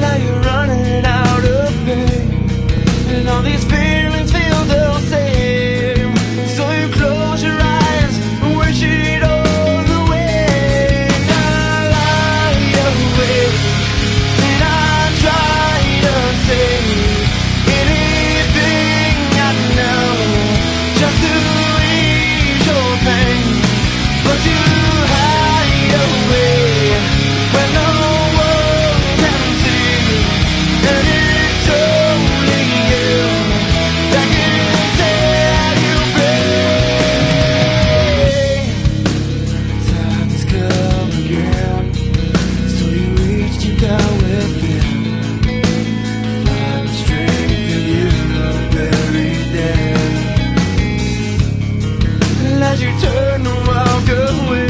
now you're running out. turn the walk away.